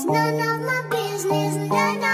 It's none of my business, none of